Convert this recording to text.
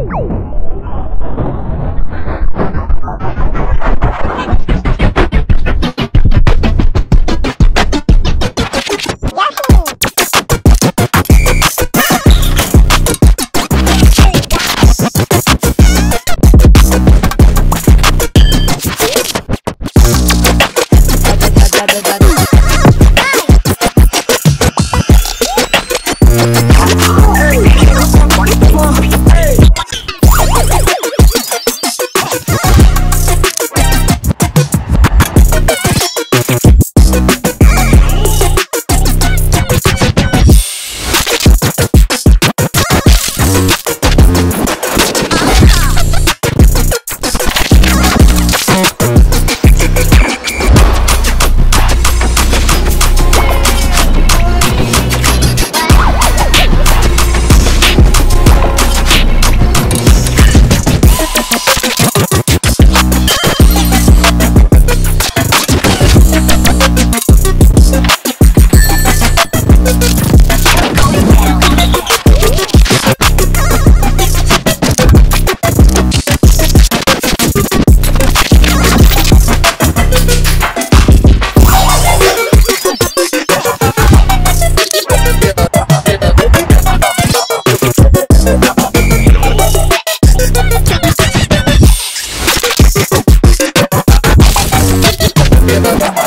Woo! never